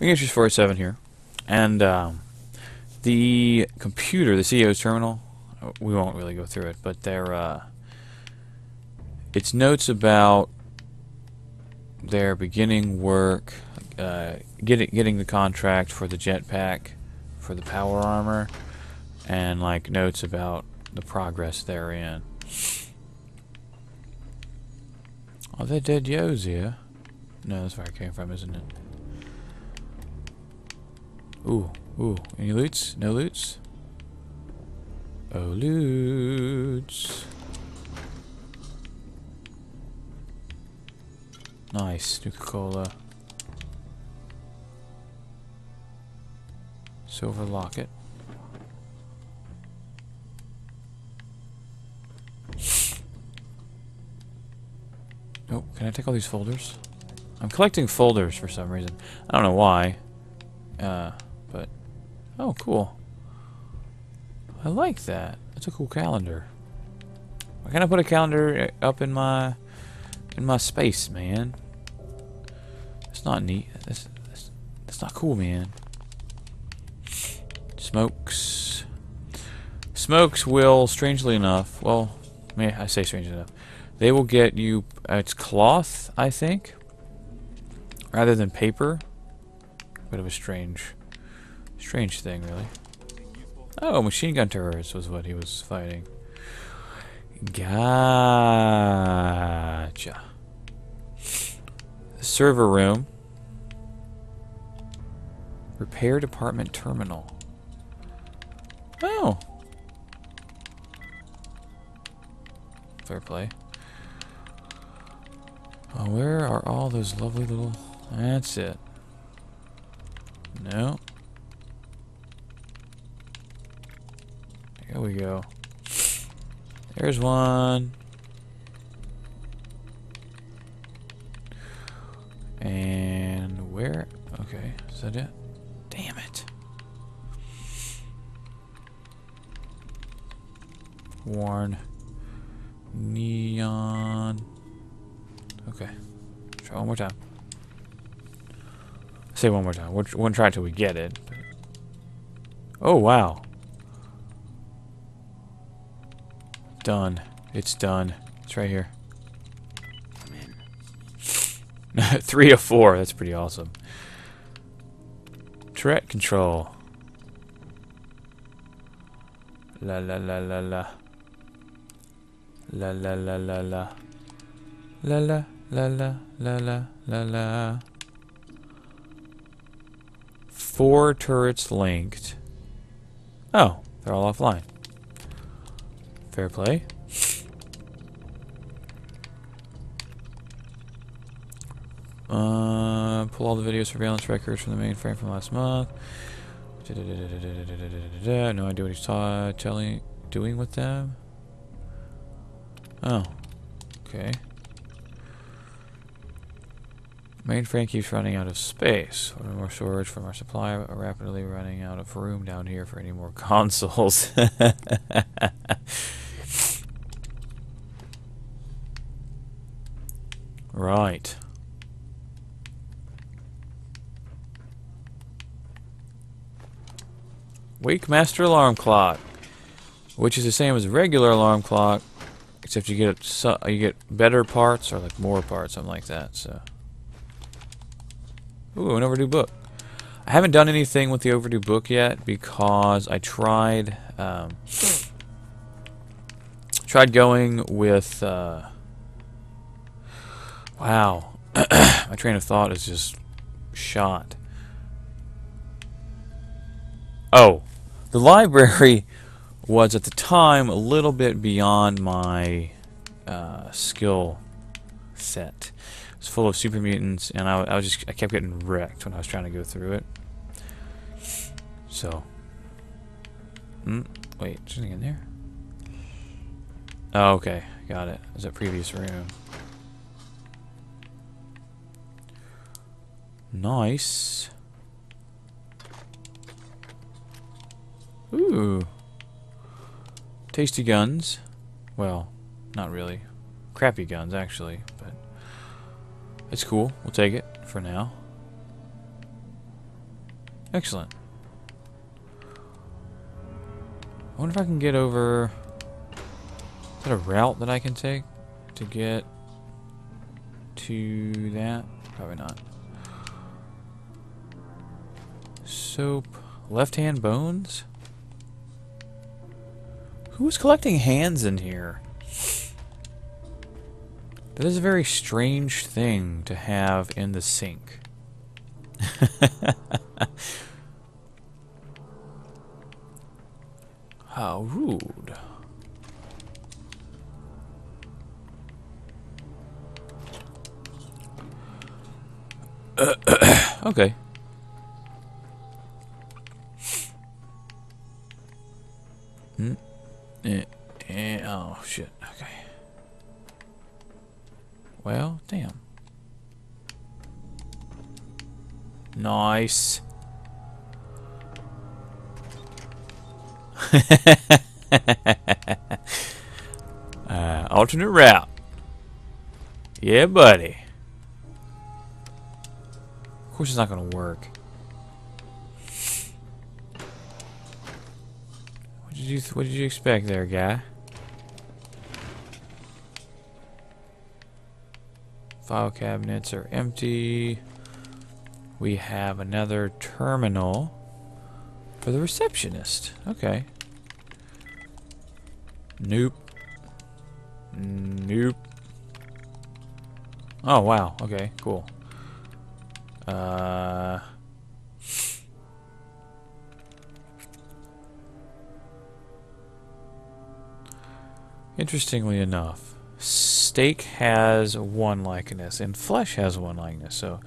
Matrix 47 here. And um, the computer, the CEO's terminal, we won't really go through it, but their uh, its notes about their beginning work, uh, getting getting the contract for the jetpack, for the power armor, and like notes about the progress therein. Oh, that dead Yo's here. No, that's where I came from, isn't it? Ooh, ooh. Any loots? No loots? Oh, loots. Nice. Nuka-Cola. Silver locket. Oh, can I take all these folders? I'm collecting folders for some reason. I don't know why. Uh. Oh, cool. I like that. That's a cool calendar. Why can't I put a calendar uh, up in my... in my space, man? It's not neat. That's, that's, that's not cool, man. Smokes. Smokes will, strangely enough... Well, may I say strangely enough. They will get you... Uh, it's cloth, I think? Rather than paper. Bit of a strange... Strange thing, really. Oh, machine gun turrets was what he was fighting. Gotcha. Server room. Repair department terminal. Oh. Fair play. Oh, where are all those lovely little... That's it. No. Here we go. There's one. And where? Okay, is that it? Damn it. Warn. Neon. Okay. Try one more time. Say one more time. We'll, we'll try till we get it. Oh, wow. Done. It's done. It's right here. I'm in. Three of four. That's pretty awesome. Turret control. La la la la la. La la la la la. La la la la la la la la. Four turrets linked. Oh, they're all offline. Fair play. Uh, pull all the video surveillance records from the mainframe from last month. No idea what he's telling, doing with them. Oh, okay. Mainframe keeps running out of space. Order more storage from our supplier, rapidly running out of room down here for any more consoles. right. Wake Master Alarm Clock, which is the same as regular alarm clock, except you get you get better parts or like more parts, something like that. So. Ooh, an overdue book. I haven't done anything with the overdue book yet because I tried um, tried going with uh, wow my train of thought is just shot oh the library was at the time a little bit beyond my uh, skill set it's full of super mutants, and I, I was just I kept getting wrecked when I was trying to go through it. So, hmm, wait, is anything in there? Oh, okay, got it. Is that previous room? Nice. Ooh. Tasty guns. Well, not really. Crappy guns, actually, but... It's cool. We'll take it for now. Excellent. I wonder if I can get over... Is that a route that I can take to get to that? Probably not. Soap. Left-hand bones? Who's collecting hands in here? That is a very strange thing to have in the sink. How rude. okay. Nice. uh, alternate route. Yeah, buddy. Of course it's not going to work. What did you What did you expect there, guy? File cabinets are empty. We have another terminal for the receptionist. Okay. Nope. Nope. Oh, wow. Okay, cool. Uh... Interestingly enough, steak has one likeness, and flesh has one likeness. So,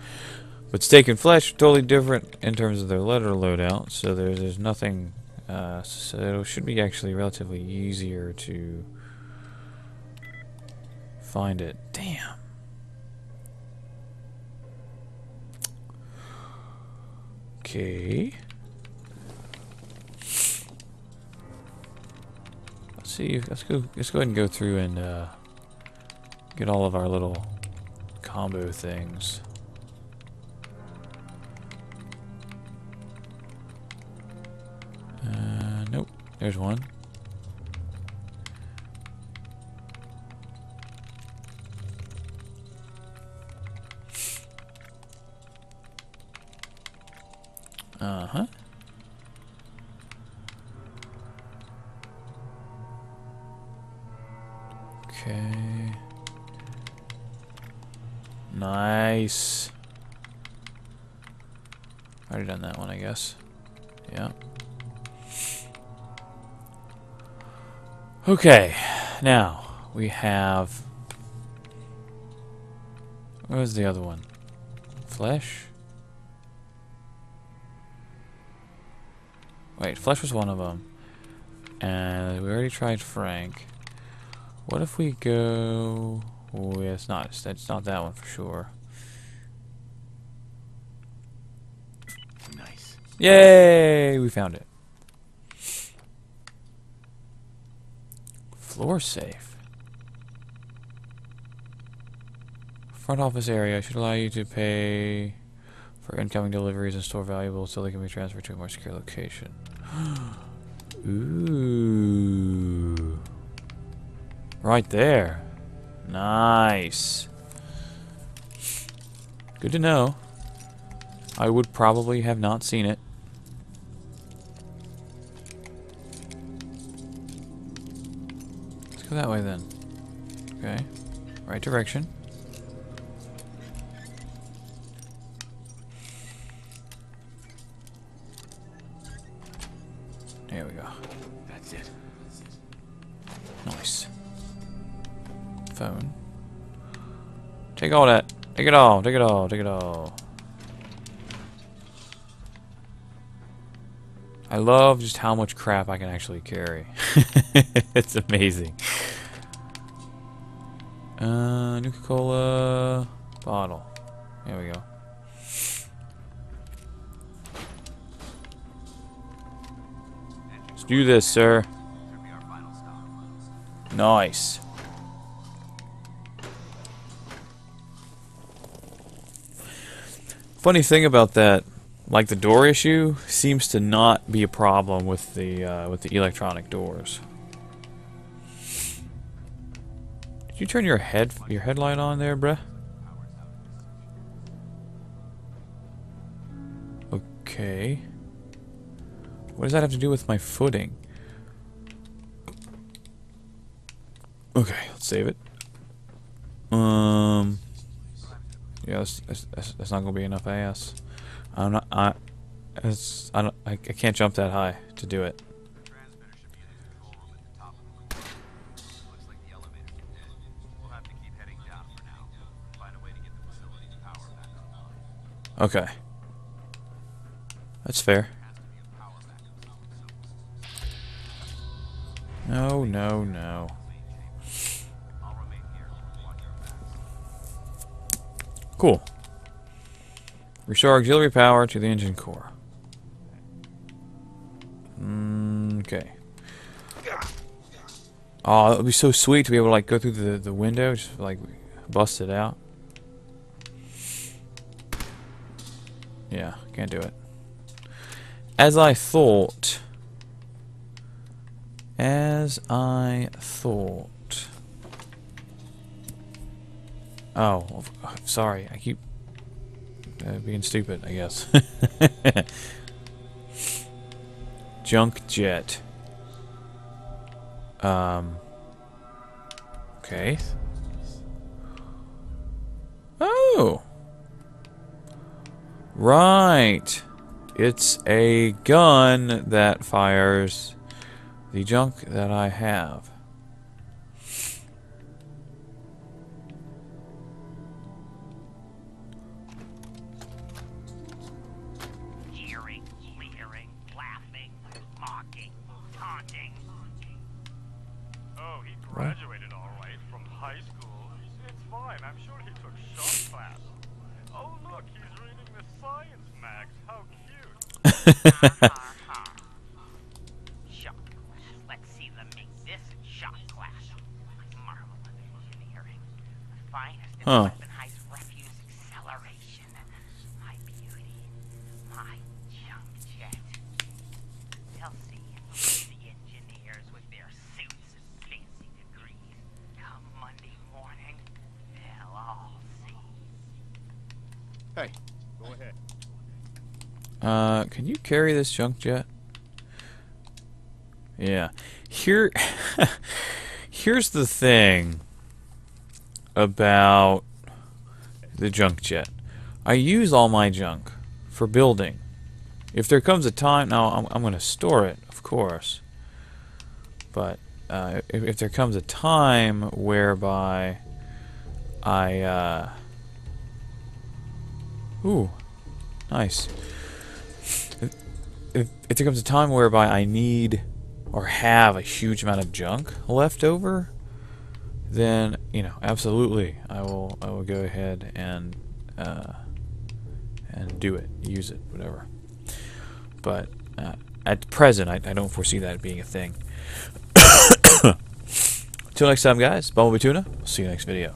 but steak and flesh are totally different in terms of their letter loadout. So there's there's nothing. Uh, so it should be actually relatively easier to find it. Damn. Okay. Let's see. Let's go. Let's go ahead and go through and uh, get all of our little combo things. There's one. Uh-huh. Okay. Nice. Already done that one, I guess. Yeah. Okay. Now, we have... Where's the other one? Flesh? Wait, Flesh was one of them. And we already tried Frank. What if we go... Oh, yeah, it's not. It's not that one for sure. Nice. Yay! We found it. Floor safe. Front office area should allow you to pay for incoming deliveries and store valuables so they can be transferred to a more secure location. Ooh. Right there. Nice. Good to know. I would probably have not seen it. Go that way then. Okay. Right direction. There we go. That's it. Nice. Phone. Take all that. Take it all. Take it all. Take it all. I love just how much crap I can actually carry. it's amazing. Uh, Nuka-Cola bottle. There we go. Let's do this, sir. Nice. Funny thing about that like the door issue seems to not be a problem with the uh, with the electronic doors. You turn your head your headlight on there, bruh? Okay. What does that have to do with my footing? Okay, let's save it. Um. Yeah, that's, that's, that's not gonna be enough ass. I'm not. I. It's. I don't. I, I can't jump that high to do it. Okay. That's fair. No, no, no. Cool. Restore auxiliary power to the engine core. Mm, okay. Oh, it would be so sweet to be able to like go through the the window, just like bust it out. Yeah, can't do it. As I thought. As I thought. Oh, sorry. I keep uh, being stupid, I guess. Junk jet. Um. Okay. Right. It's a gun that fires the junk that I have. Huh. weaponized refuse acceleration. My beauty. My junk jet. They'll see. The engineers with their suits and fancy degrees. Come Monday morning, they'll all see. Hey, go ahead. Uh, can you carry this junk jet? Yeah. Here, here's the thing about the junk jet. I use all my junk for building. If there comes a time, now I'm, I'm going to store it, of course. But uh, if, if there comes a time whereby I, uh, ooh, nice if, there comes a time whereby I need or have a huge amount of junk left over, then you know absolutely I will I will go ahead and uh, and do it, use it, whatever. But uh, at present, I, I don't foresee that being a thing. Till next time, guys. Bumblebee Tuna. See you next video.